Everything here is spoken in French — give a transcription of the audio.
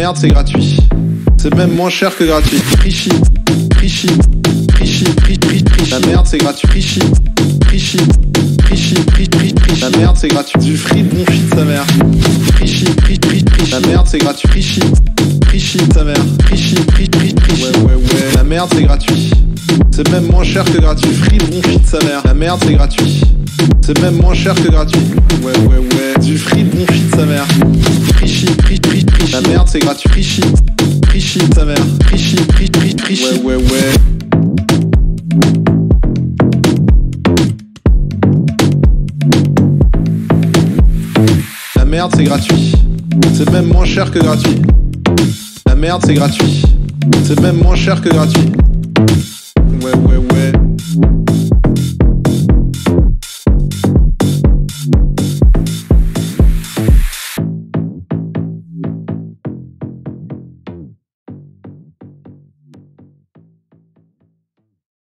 merde, c'est gratuit. C'est même moins cher que gratuit. Free, free La merde, c'est gratuit. Free shit, free, free, free La merde, c'est gratuit. Du free bon shit, sa mère. Free, free, free La merde, c'est gratuit. Free shit, sa mère. Free, free, free Ouais, ouais, ouais. La merde, c'est gratuit. C'est même moins cher que gratuit. Free bon shit, sa mère. La merde, c'est gratuit. C'est même moins cher que gratuit. Ouais, ouais, ouais. Du free bon shit, sa mère. Free shit, La merde, c'est gratuit. Free shit, free shit, sa mère. Free shit, free, free, free shit. Ouais, ouais, ouais. La merde, c'est gratuit. C'est même moins cher que gratuit. La merde, c'est gratuit. C'est même moins cher que gratuit.